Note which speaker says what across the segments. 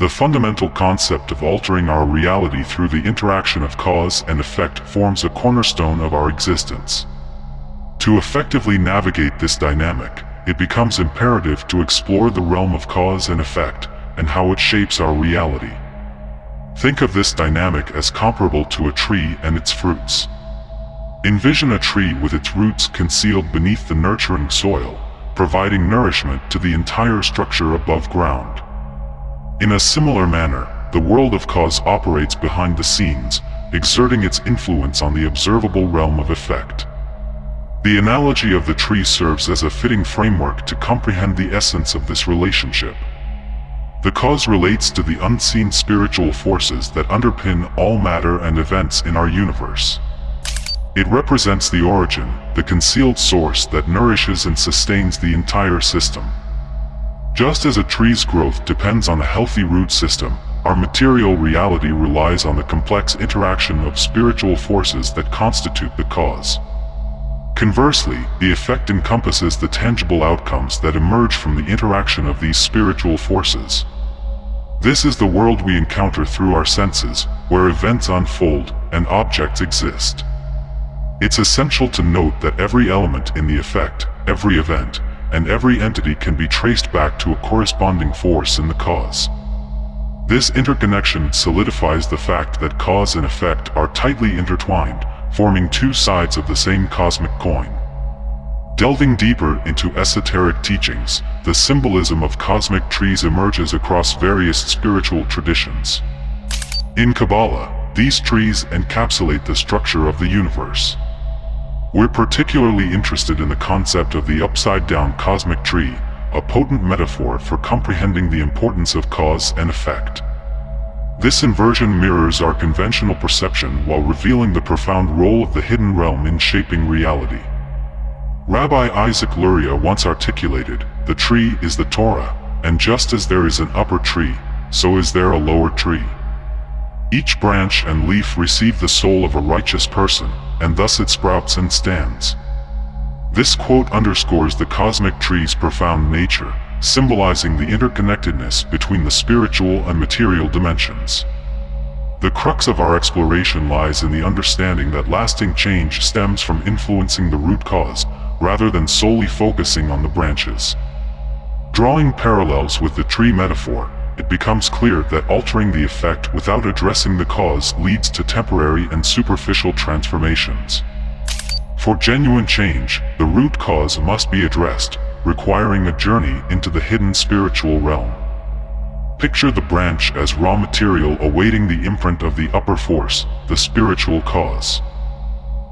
Speaker 1: The fundamental concept of altering our reality through the interaction of cause and effect forms a cornerstone of our existence. To effectively navigate this dynamic, it becomes imperative to explore the realm of cause and effect, and how it shapes our reality. Think of this dynamic as comparable to a tree and its fruits. Envision a tree with its roots concealed beneath the nurturing soil, providing nourishment to the entire structure above ground. In a similar manner, the world of cause operates behind the scenes, exerting its influence on the observable realm of effect. The analogy of the tree serves as a fitting framework to comprehend the essence of this relationship. The cause relates to the unseen spiritual forces that underpin all matter and events in our universe. It represents the origin, the concealed source that nourishes and sustains the entire system. Just as a tree's growth depends on a healthy root system, our material reality relies on the complex interaction of spiritual forces that constitute the cause. Conversely, the effect encompasses the tangible outcomes that emerge from the interaction of these spiritual forces. This is the world we encounter through our senses, where events unfold and objects exist. It's essential to note that every element in the effect, every event, and every entity can be traced back to a corresponding force in the cause. This interconnection solidifies the fact that cause and effect are tightly intertwined, forming two sides of the same cosmic coin. Delving deeper into esoteric teachings, the symbolism of cosmic trees emerges across various spiritual traditions. In Kabbalah, these trees encapsulate the structure of the universe. We're particularly interested in the concept of the upside-down cosmic tree, a potent metaphor for comprehending the importance of cause and effect. This inversion mirrors our conventional perception while revealing the profound role of the hidden realm in shaping reality. Rabbi Isaac Luria once articulated, the tree is the Torah, and just as there is an upper tree, so is there a lower tree. Each branch and leaf receive the soul of a righteous person, and thus it sprouts and stands. This quote underscores the cosmic tree's profound nature, symbolizing the interconnectedness between the spiritual and material dimensions. The crux of our exploration lies in the understanding that lasting change stems from influencing the root cause, rather than solely focusing on the branches. Drawing parallels with the tree metaphor, it becomes clear that altering the effect without addressing the cause leads to temporary and superficial transformations. For genuine change, the root cause must be addressed, requiring a journey into the hidden spiritual realm. Picture the branch as raw material awaiting the imprint of the upper force, the spiritual cause.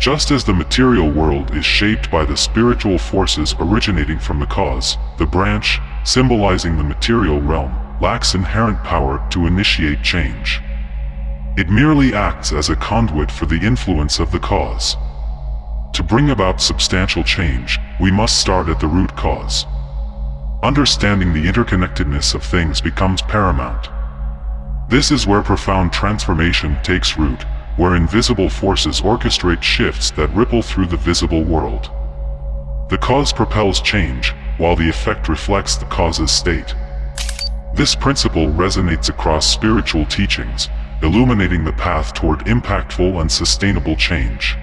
Speaker 1: Just as the material world is shaped by the spiritual forces originating from the cause, the branch, symbolizing the material realm, lacks inherent power to initiate change. It merely acts as a conduit for the influence of the cause. To bring about substantial change, we must start at the root cause. Understanding the interconnectedness of things becomes paramount. This is where profound transformation takes root, where invisible forces orchestrate shifts that ripple through the visible world. The cause propels change, while the effect reflects the cause's state. This principle resonates across spiritual teachings, illuminating the path toward impactful and sustainable change.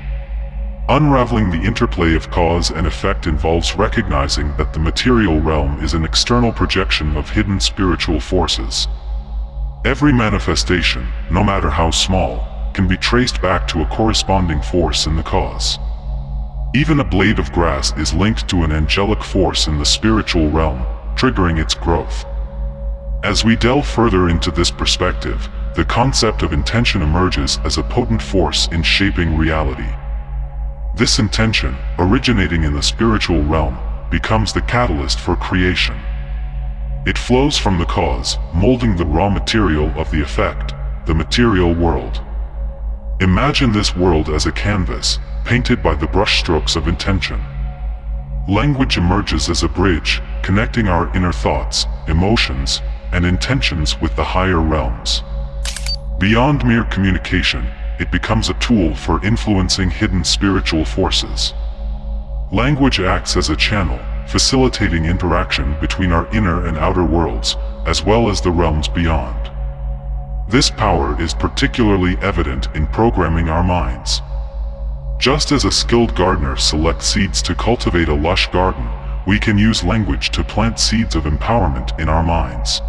Speaker 1: Unraveling the interplay of cause and effect involves recognizing that the material realm is an external projection of hidden spiritual forces. Every manifestation, no matter how small, can be traced back to a corresponding force in the cause. Even a blade of grass is linked to an angelic force in the spiritual realm, triggering its growth. As we delve further into this perspective, the concept of intention emerges as a potent force in shaping reality. This intention, originating in the spiritual realm, becomes the catalyst for creation. It flows from the cause, molding the raw material of the effect, the material world. Imagine this world as a canvas, painted by the brushstrokes of intention. Language emerges as a bridge, connecting our inner thoughts, emotions, and intentions with the higher realms. Beyond mere communication, it becomes a tool for influencing hidden spiritual forces. Language acts as a channel, facilitating interaction between our inner and outer worlds, as well as the realms beyond. This power is particularly evident in programming our minds. Just as a skilled gardener selects seeds to cultivate a lush garden, we can use language to plant seeds of empowerment in our minds.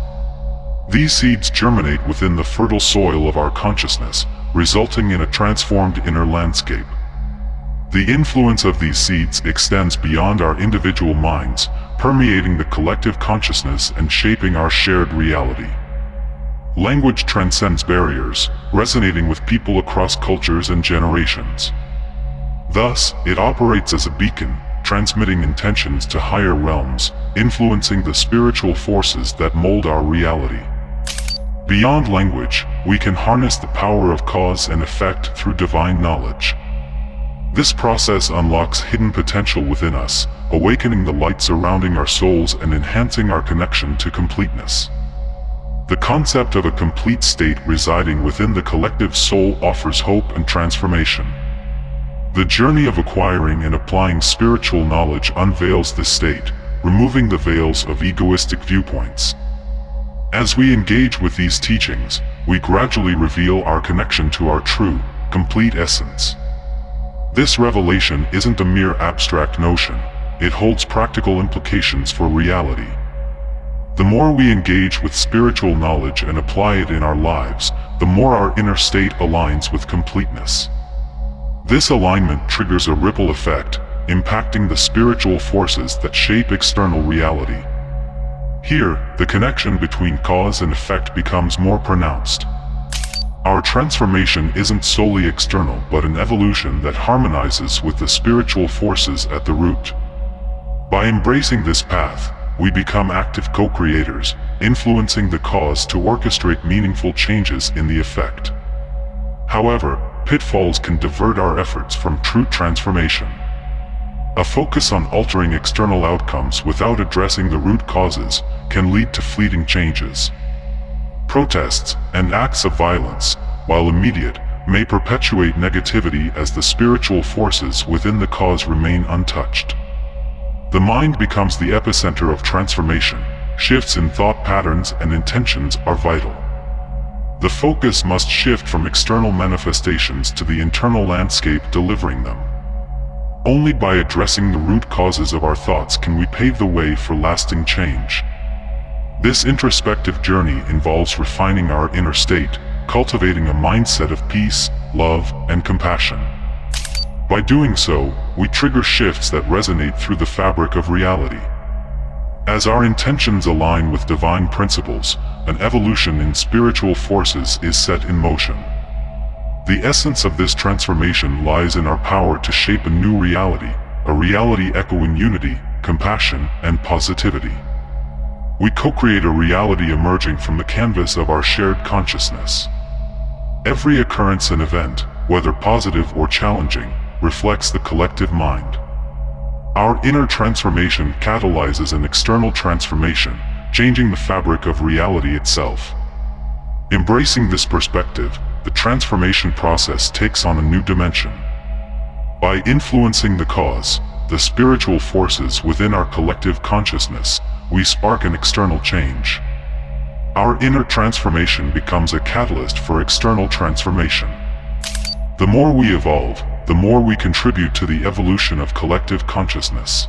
Speaker 1: These seeds germinate within the fertile soil of our consciousness, resulting in a transformed inner landscape. The influence of these seeds extends beyond our individual minds, permeating the collective consciousness and shaping our shared reality. Language transcends barriers, resonating with people across cultures and generations. Thus, it operates as a beacon, transmitting intentions to higher realms, influencing the spiritual forces that mold our reality. Beyond language, we can harness the power of cause and effect through divine knowledge. This process unlocks hidden potential within us, awakening the light surrounding our souls and enhancing our connection to completeness. The concept of a complete state residing within the collective soul offers hope and transformation. The journey of acquiring and applying spiritual knowledge unveils this state, removing the veils of egoistic viewpoints. As we engage with these teachings, we gradually reveal our connection to our true, complete essence. This revelation isn't a mere abstract notion, it holds practical implications for reality. The more we engage with spiritual knowledge and apply it in our lives, the more our inner state aligns with completeness. This alignment triggers a ripple effect, impacting the spiritual forces that shape external reality. Here, the connection between cause and effect becomes more pronounced. Our transformation isn't solely external but an evolution that harmonizes with the spiritual forces at the root. By embracing this path, we become active co-creators, influencing the cause to orchestrate meaningful changes in the effect. However, pitfalls can divert our efforts from true transformation. A focus on altering external outcomes without addressing the root causes can lead to fleeting changes. Protests and acts of violence, while immediate, may perpetuate negativity as the spiritual forces within the cause remain untouched. The mind becomes the epicenter of transformation, shifts in thought patterns and intentions are vital. The focus must shift from external manifestations to the internal landscape delivering them. Only by addressing the root causes of our thoughts can we pave the way for lasting change. This introspective journey involves refining our inner state, cultivating a mindset of peace, love, and compassion. By doing so, we trigger shifts that resonate through the fabric of reality. As our intentions align with divine principles, an evolution in spiritual forces is set in motion. The essence of this transformation lies in our power to shape a new reality, a reality echoing unity, compassion, and positivity. We co-create a reality emerging from the canvas of our shared consciousness. Every occurrence and event, whether positive or challenging, reflects the collective mind. Our inner transformation catalyzes an external transformation, changing the fabric of reality itself. Embracing this perspective, the transformation process takes on a new dimension. By influencing the cause, the spiritual forces within our collective consciousness, we spark an external change. Our inner transformation becomes a catalyst for external transformation. The more we evolve, the more we contribute to the evolution of collective consciousness.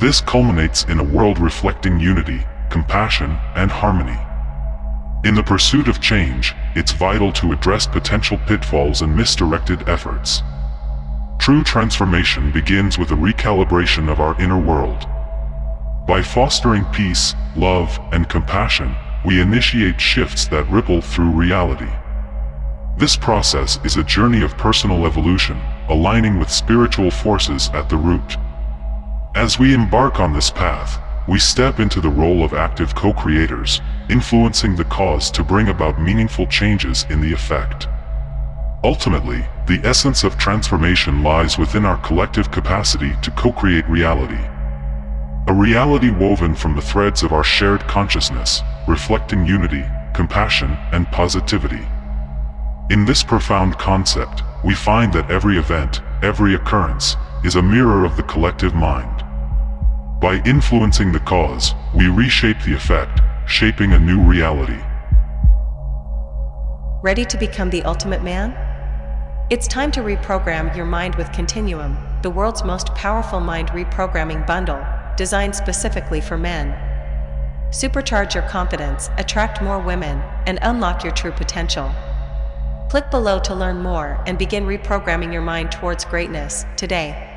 Speaker 1: This culminates in a world reflecting unity, compassion, and harmony. In the pursuit of change, it's vital to address potential pitfalls and misdirected efforts. True transformation begins with a recalibration of our inner world. By fostering peace, love, and compassion, we initiate shifts that ripple through reality. This process is a journey of personal evolution, aligning with spiritual forces at the root. As we embark on this path, we step into the role of active co-creators, influencing the cause to bring about meaningful changes in the effect. Ultimately, the essence of transformation lies within our collective capacity to co-create reality. A reality woven from the threads of our shared consciousness, reflecting unity, compassion, and positivity. In this profound concept, we find that every event, every occurrence, is a mirror of the collective mind. By influencing the cause, we reshape the effect, shaping a new reality.
Speaker 2: Ready to become the ultimate man? It's time to reprogram your mind with Continuum, the world's most powerful mind reprogramming bundle, designed specifically for men. Supercharge your confidence, attract more women, and unlock your true potential. Click below to learn more and begin reprogramming your mind towards greatness today.